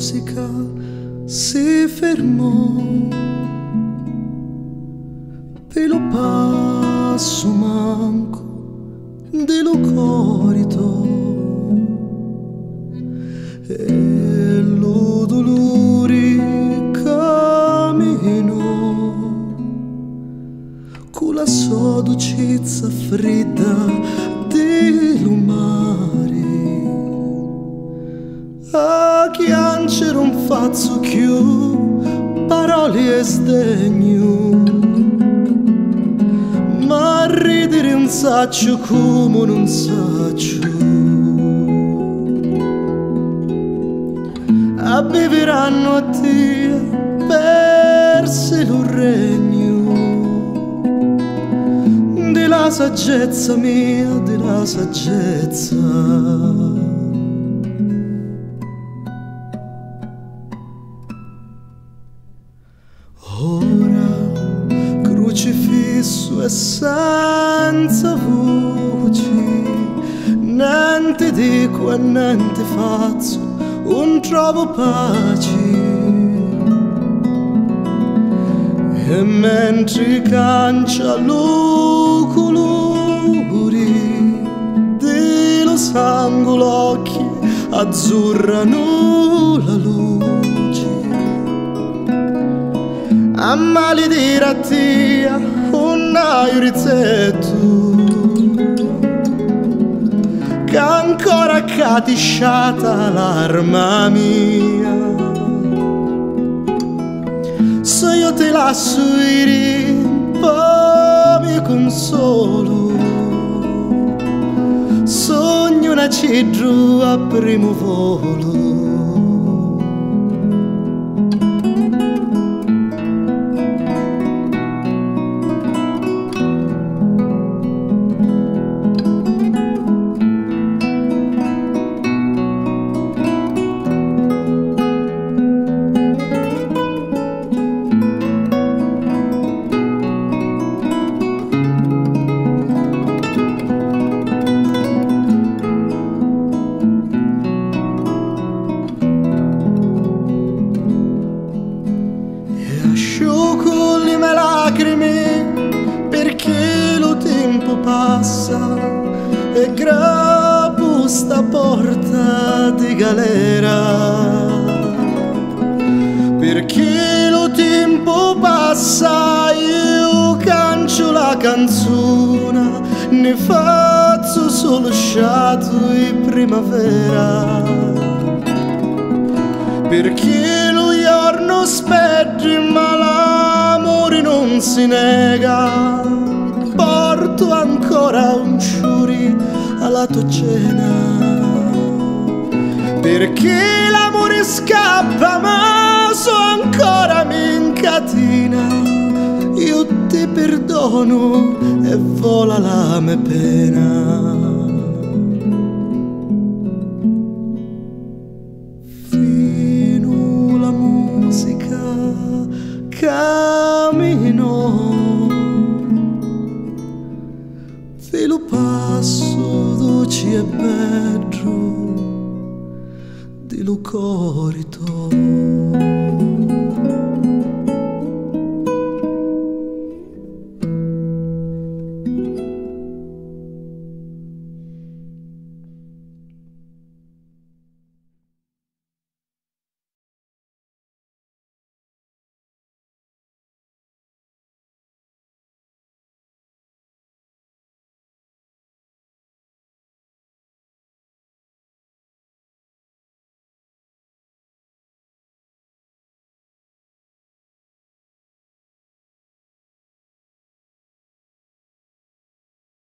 musica si fermò. Te lo passo manco, te lo corito. E lo dolore cammino, con la sua dolcezza fredda dell'umare. Ah, a chiancere un fazzo più parole e sdegno. Ma ridere un saccio come non saccio. Abbeveranno a te perse lo regno. Della saggezza mia, della saggezza. E senza voce, niente dico e niente faccio, non trovo pace. E mentre cancia lo colore dello sangue l'occhi azzurrano la luce a maledire a te un aiurizzetto che ancora catisciata l'arma mia. Se io te lascio iri mi consolo sogno una cedro a primo volo passa e grappo sta porta di galera. Perché lo tempo passa io cancio la canzone ne faccio solo sciato in primavera. Perché lo giorno speggi ma l'amore non si nega porto ancora un ciuri alla tua cena. Perché l'amore scappa ma so ancora mi incatina. Io ti perdono e vola la mia pena dolce e bello di lo corito